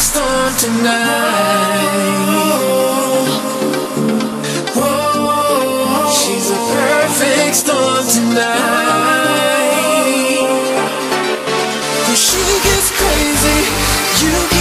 storm tonight. Whoa, she's a perfect storm tonight. When she gets crazy, you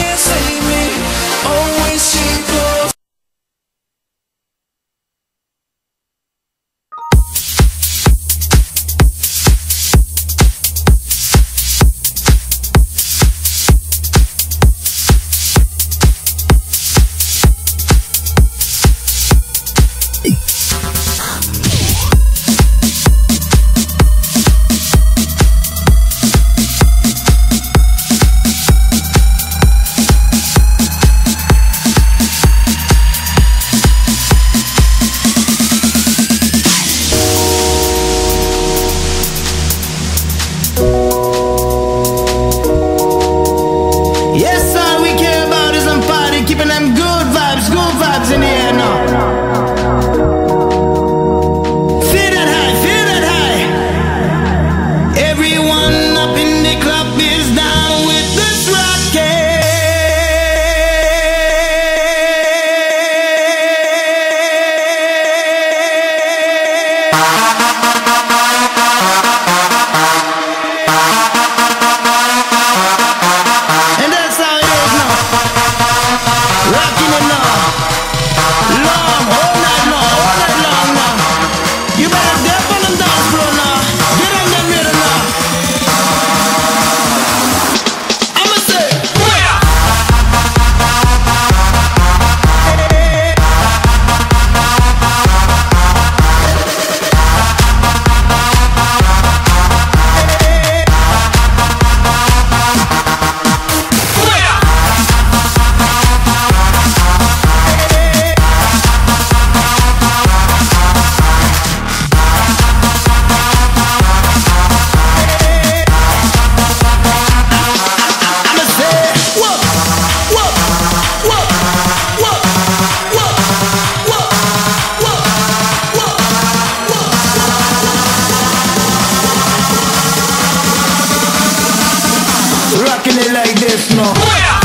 rocking it like this, no.